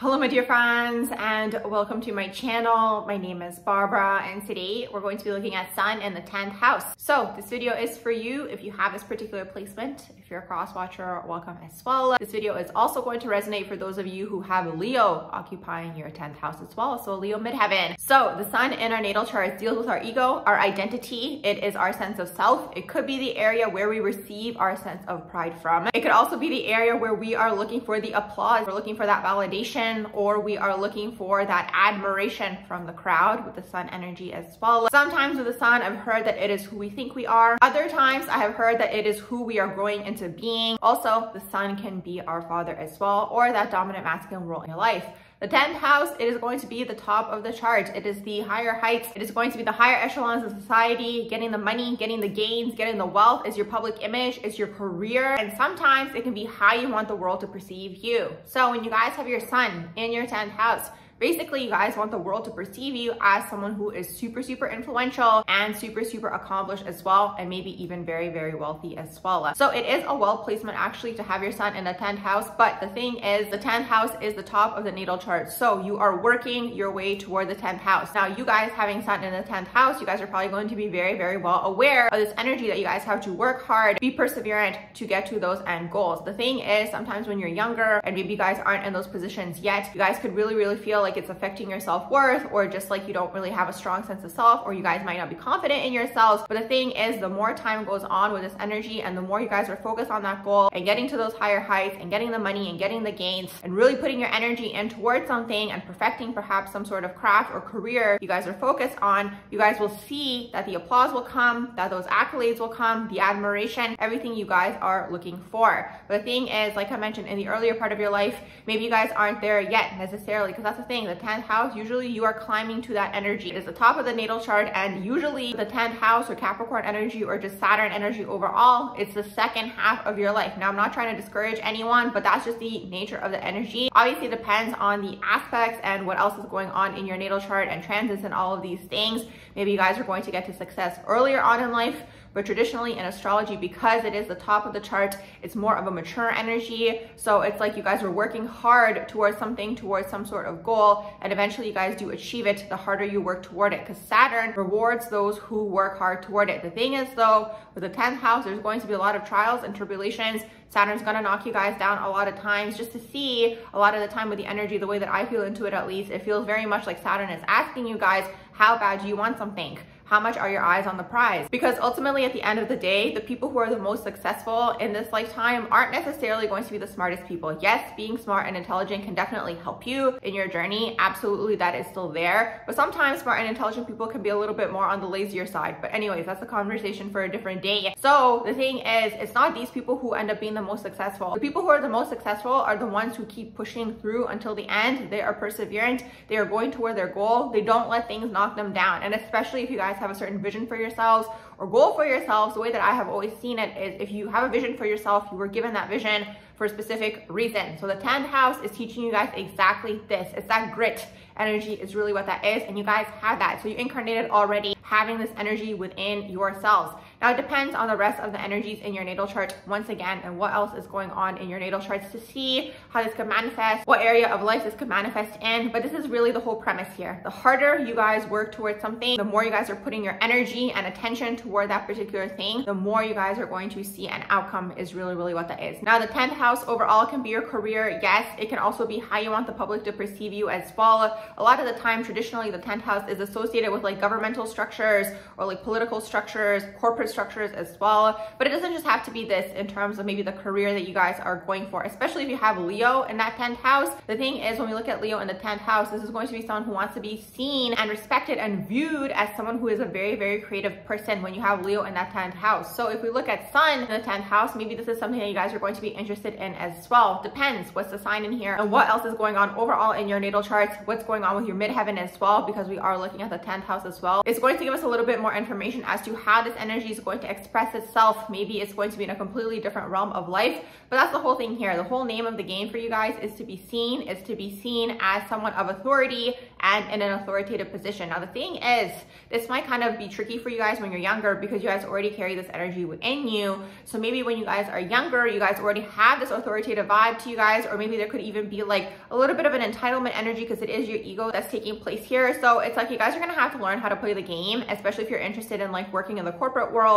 Hello my dear friends and welcome to my channel. My name is Barbara and today we're going to be looking at Sun in the 10th house. So this video is for you if you have this particular placement. If you're a cross watcher, welcome as well. This video is also going to resonate for those of you who have Leo occupying your 10th house as well. So Leo midheaven. So the Sun in our natal chart deals with our ego, our identity. It is our sense of self. It could be the area where we receive our sense of pride from. It could also be the area where we are looking for the applause. We're looking for that validation or we are looking for that admiration from the crowd with the sun energy as well. Sometimes with the sun, I've heard that it is who we think we are. Other times I have heard that it is who we are growing into being. Also, the sun can be our father as well or that dominant masculine role in your life. The 10th house, it is going to be the top of the chart. It is the higher heights. It is going to be the higher echelons of society, getting the money, getting the gains, getting the wealth is your public image, is your career. And sometimes it can be how you want the world to perceive you. So when you guys have your sun in your 10th house, Basically, you guys want the world to perceive you as someone who is super, super influential and super, super accomplished as well, and maybe even very, very wealthy as well. So it is a well placement actually to have your sun in the 10th house, but the thing is the 10th house is the top of the natal chart. So you are working your way toward the 10th house. Now, you guys having sun in the 10th house, you guys are probably going to be very, very well aware of this energy that you guys have to work hard, be perseverant to get to those end goals. The thing is sometimes when you're younger and maybe you guys aren't in those positions yet, you guys could really, really feel like like it's affecting your self-worth or just like you don't really have a strong sense of self or you guys might not be confident in yourselves. But the thing is the more time goes on with this energy and the more you guys are focused on that goal and getting to those higher heights and getting the money and getting the gains and really putting your energy in towards something and perfecting perhaps some sort of craft or career you guys are focused on, you guys will see that the applause will come, that those accolades will come, the admiration, everything you guys are looking for. But the thing is, like I mentioned in the earlier part of your life, maybe you guys aren't there yet necessarily because that's the thing, the 10th house, usually you are climbing to that energy. It is the top of the natal chart and usually the 10th house or Capricorn energy or just Saturn energy overall, it's the second half of your life. Now, I'm not trying to discourage anyone, but that's just the nature of the energy. Obviously, depends on the aspects and what else is going on in your natal chart and transits and all of these things. Maybe you guys are going to get to success earlier on in life, but traditionally in astrology, because it is the top of the chart, it's more of a mature energy. So it's like you guys are working hard towards something, towards some sort of goal, and eventually you guys do achieve it the harder you work toward it. Because Saturn rewards those who work hard toward it. The thing is though, with the 10th house, there's going to be a lot of trials and tribulations. Saturn's gonna knock you guys down a lot of times just to see a lot of the time with the energy, the way that I feel into it at least, it feels very much like Saturn is asking you guys, how bad do you want something? How much are your eyes on the prize? Because ultimately at the end of the day, the people who are the most successful in this lifetime aren't necessarily going to be the smartest people. Yes, being smart and intelligent can definitely help you in your journey. Absolutely, that is still there. But sometimes smart and intelligent people can be a little bit more on the lazier side. But anyways, that's a conversation for a different day. So the thing is, it's not these people who end up being the most successful. The people who are the most successful are the ones who keep pushing through until the end. They are perseverant. They are going toward their goal. They don't let things knock them down. And especially if you guys have a certain vision for yourselves or goal for yourselves, the way that I have always seen it is if you have a vision for yourself, you were given that vision for a specific reason. So the 10th house is teaching you guys exactly this. It's that grit energy is really what that is. And you guys have that. So you incarnated already having this energy within yourselves. Now it depends on the rest of the energies in your natal chart once again and what else is going on in your natal charts to see how this could manifest, what area of life this could manifest in. But this is really the whole premise here. The harder you guys work towards something, the more you guys are putting your energy and attention toward that particular thing, the more you guys are going to see an outcome is really, really what that is. Now the 10th house overall can be your career. Yes, it can also be how you want the public to perceive you as well. A lot of the time, traditionally, the 10th house is associated with like governmental structures or like political structures, corporate structures as well. But it doesn't just have to be this in terms of maybe the career that you guys are going for, especially if you have Leo in that 10th house. The thing is, when we look at Leo in the 10th house, this is going to be someone who wants to be seen and respected and viewed as someone who is a very, very creative person when you have Leo in that 10th house. So if we look at Sun in the 10th house, maybe this is something that you guys are going to be interested in as well. Depends what's the sign in here and what else is going on overall in your natal charts, what's going on with your midheaven as well, because we are looking at the 10th house as well. It's going to give us a little bit more information as to how this energy is is going to express itself. Maybe it's going to be in a completely different realm of life. But that's the whole thing here. The whole name of the game for you guys is to be seen, is to be seen as someone of authority and in an authoritative position. Now, the thing is, this might kind of be tricky for you guys when you're younger because you guys already carry this energy within you. So maybe when you guys are younger, you guys already have this authoritative vibe to you guys, or maybe there could even be like a little bit of an entitlement energy because it is your ego that's taking place here. So it's like you guys are gonna have to learn how to play the game, especially if you're interested in like working in the corporate world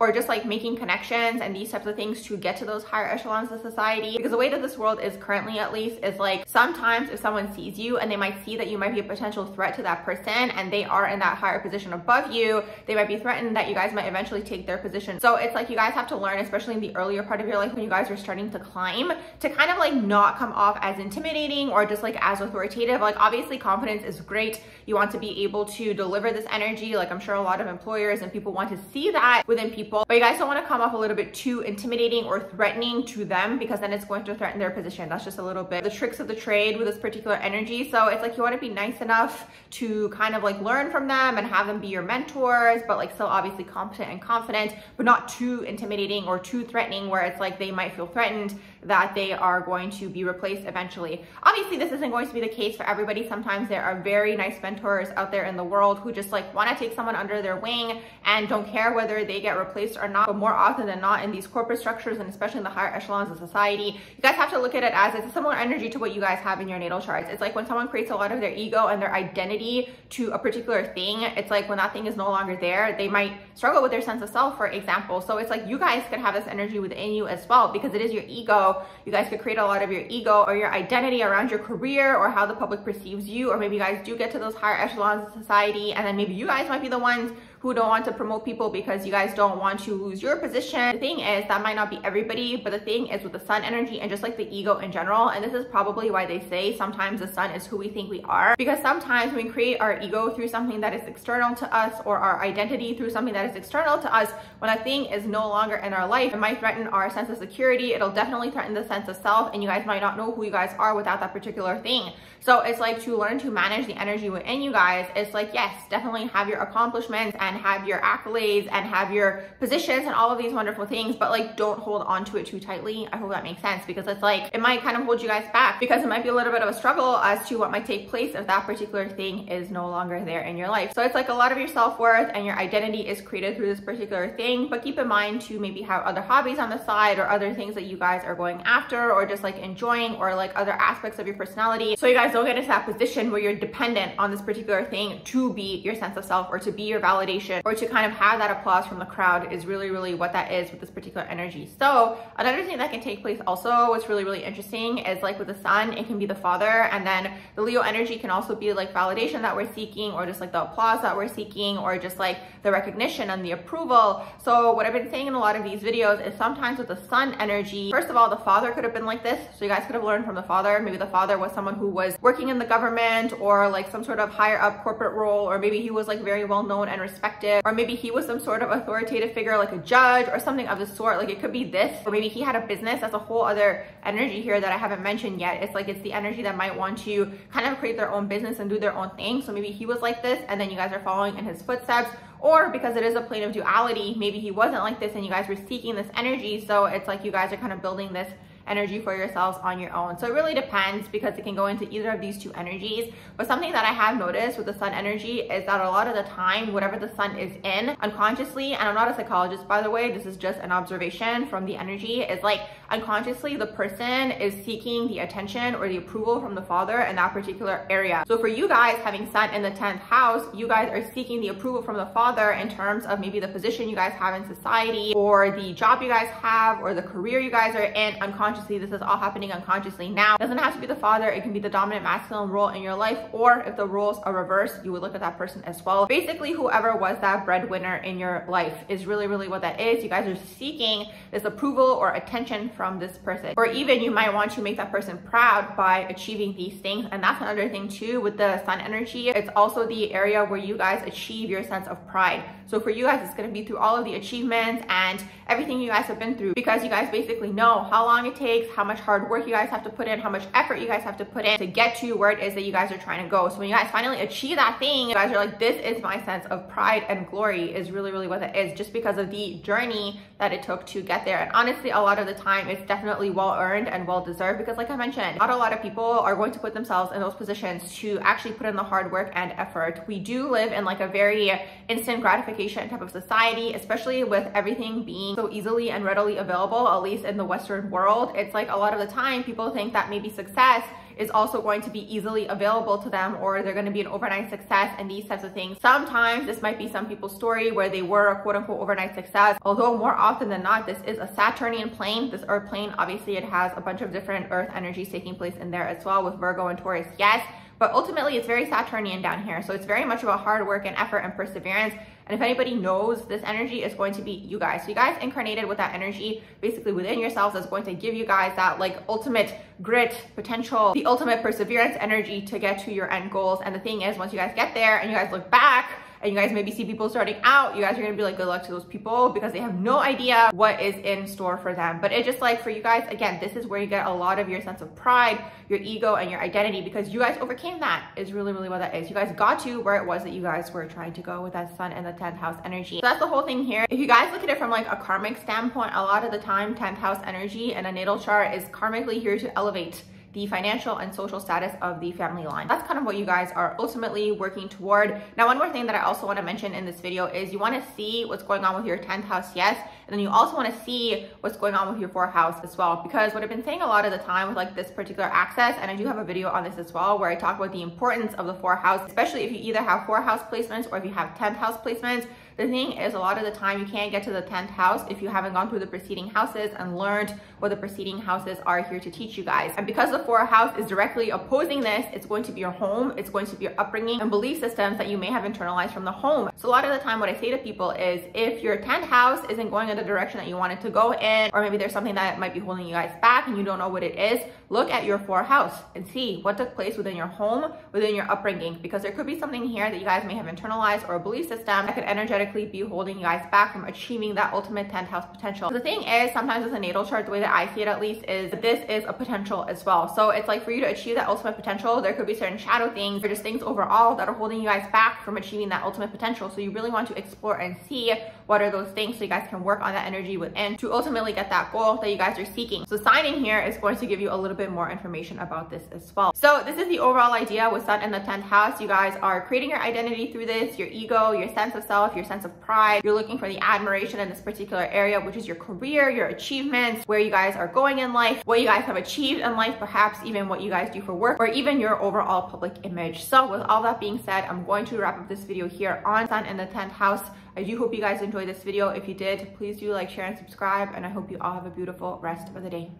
or just like making connections and these types of things to get to those higher echelons of society. Because the way that this world is currently at least is like sometimes if someone sees you and they might see that you might be a potential threat to that person and they are in that higher position above you, they might be threatened that you guys might eventually take their position. So it's like you guys have to learn, especially in the earlier part of your life when you guys are starting to climb, to kind of like not come off as intimidating or just like as authoritative. Like obviously confidence is great. You want to be able to deliver this energy. Like I'm sure a lot of employers and people want to see within people, but you guys don't want to come off a little bit too intimidating or threatening to them because then it's going to threaten their position. That's just a little bit the tricks of the trade with this particular energy. So it's like you want to be nice enough to kind of like learn from them and have them be your mentors, but like still obviously competent and confident, but not too intimidating or too threatening where it's like they might feel threatened that they are going to be replaced eventually. Obviously, this isn't going to be the case for everybody. Sometimes there are very nice mentors out there in the world who just like want to take someone under their wing and don't care whether they get replaced or not. But more often than not in these corporate structures and especially in the higher echelons of society, you guys have to look at it as it's a similar energy to what you guys have in your natal charts. It's like when someone creates a lot of their ego and their identity to a particular thing, it's like when that thing is no longer there, they might struggle with their sense of self, for example. So it's like you guys could have this energy within you as well because it is your ego. You guys could create a lot of your ego or your identity around your career or how the public perceives you, or maybe you guys do get to those higher echelons of society, and then maybe you guys might be the ones who don't want to promote people because you guys don't want to lose your position. The thing is, that might not be everybody, but the thing is with the sun energy and just like the ego in general, and this is probably why they say sometimes the sun is who we think we are, because sometimes we create our ego through something that is external to us or our identity through something that is external to us, when a thing is no longer in our life, it might threaten our sense of security, it'll definitely threaten the sense of self, and you guys might not know who you guys are without that particular thing. So it's like to learn to manage the energy within you guys, it's like, yes, definitely have your accomplishments and have your accolades and have your positions and all of these wonderful things, but like don't hold on to it too tightly. I hope that makes sense because it's like, it might kind of hold you guys back because it might be a little bit of a struggle as to what might take place if that particular thing is no longer there in your life. So it's like a lot of your self-worth and your identity is created through this particular thing, but keep in mind to maybe have other hobbies on the side or other things that you guys are going after or just like enjoying or like other aspects of your personality. So you guys don't get into that position where you're dependent on this particular thing to be your sense of self or to be your validation or to kind of have that applause from the crowd is really, really what that is with this particular energy. So another thing that can take place also, what's really, really interesting is like with the sun, it can be the father. And then the Leo energy can also be like validation that we're seeking or just like the applause that we're seeking or just like the recognition and the approval. So what I've been saying in a lot of these videos is sometimes with the sun energy, first of all, the father could have been like this. So you guys could have learned from the father. Maybe the father was someone who was working in the government or like some sort of higher up corporate role, or maybe he was like very well known and respected, or maybe he was some sort of authoritative figure like a judge or something of the sort. Like it could be this, or maybe he had a business. That's a whole other energy here that I haven't mentioned yet. It's like it's the energy that might want to kind of create their own business and do their own thing. So maybe he was like this and then you guys are following in his footsteps or because it is a plane of duality, maybe he wasn't like this and you guys were seeking this energy. So it's like you guys are kind of building this energy for yourselves on your own. So it really depends because it can go into either of these two energies. But something that I have noticed with the sun energy is that a lot of the time, whatever the sun is in unconsciously, and I'm not a psychologist, by the way, this is just an observation from the energy, is like unconsciously the person is seeking the attention or the approval from the father in that particular area. So for you guys having sun in the 10th house, you guys are seeking the approval from the father in terms of maybe the position you guys have in society or the job you guys have or the career you guys are in unconsciously unconsciously. This is all happening unconsciously. Now, it doesn't have to be the father. It can be the dominant masculine role in your life. Or if the roles are reversed, you would look at that person as well. Basically, whoever was that breadwinner in your life is really, really what that is. You guys are seeking this approval or attention from this person. Or even you might want to make that person proud by achieving these things. And that's another thing too with the sun energy. It's also the area where you guys achieve your sense of pride. So for you guys, it's gonna be through all of the achievements and everything you guys have been through because you guys basically know how long it takes, how much hard work you guys have to put in, how much effort you guys have to put in to get to where it is that you guys are trying to go. So when you guys finally achieve that thing, you guys are like, this is my sense of pride and glory is really, really what it is just because of the journey that it took to get there. And honestly, a lot of the time it's definitely well earned and well deserved because like I mentioned, not a lot of people are going to put themselves in those positions to actually put in the hard work and effort. We do live in like a very instant gratification type of society, especially with everything being so easily and readily available, at least in the Western world. It's like a lot of the time people think that maybe success is also going to be easily available to them or they're going to be an overnight success and these types of things. Sometimes this might be some people's story where they were a quote unquote overnight success, although more often than not, this is a Saturnian plane. This earth plane, obviously it has a bunch of different earth energies taking place in there as well with Virgo and Taurus. Yes, but ultimately it's very Saturnian down here. So it's very much about hard work and effort and perseverance. And if anybody knows this energy is going to be you guys. So you guys incarnated with that energy basically within yourselves is going to give you guys that like ultimate grit, potential, the ultimate perseverance energy to get to your end goals. And the thing is, once you guys get there and you guys look back, and you guys maybe see people starting out, you guys are gonna be like, good luck to those people because they have no idea what is in store for them. But it just like for you guys, again, this is where you get a lot of your sense of pride, your ego, and your identity because you guys overcame that is really, really what that is. You guys got to where it was that you guys were trying to go with that sun and the 10th house energy. So that's the whole thing here. If you guys look at it from like a karmic standpoint, a lot of the time 10th house energy and a natal chart is karmically here to elevate the financial and social status of the family line. That's kind of what you guys are ultimately working toward. Now, one more thing that I also want to mention in this video is you want to see what's going on with your 10th house, yes, and then you also want to see what's going on with your fourth house as well. Because what I've been saying a lot of the time with like this particular axis, and I do have a video on this as well, where I talk about the importance of the fourth house, especially if you either have four house placements or if you have 10th house placements, the thing is a lot of the time you can't get to the 10th house if you haven't gone through the preceding houses and learned what the preceding houses are here to teach you guys. And because the fourth house is directly opposing this, it's going to be your home, it's going to be your upbringing and belief systems that you may have internalized from the home. So a lot of the time what I say to people is if your 10th house isn't going in the direction that you want it to go in, or maybe there's something that might be holding you guys back and you don't know what it is, look at your fourth house and see what took place within your home, within your upbringing, because there could be something here that you guys may have internalized or a belief system that could energetically be holding you guys back from achieving that ultimate 10th house potential. The thing is, sometimes with a natal chart, the way that I see it at least is this is a potential as well. So it's like for you to achieve that ultimate potential, there could be certain shadow things or just things overall that are holding you guys back from achieving that ultimate potential. So you really want to explore and see what are those things so you guys can work on that energy within to ultimately get that goal that you guys are seeking. So signing here is going to give you a little bit more information about this as well. So this is the overall idea with Sun in the 10th house. You guys are creating your identity through this, your ego, your sense of self, your sense of pride. You're looking for the admiration in this particular area, which is your career, your achievements, where you guys are going in life, what you guys have achieved in life, perhaps even what you guys do for work, or even your overall public image. So with all that being said, I'm going to wrap up this video here on Sun in the 10th house. I do hope you guys enjoyed this video. If you did, please do like, share, and subscribe. And I hope you all have a beautiful rest of the day.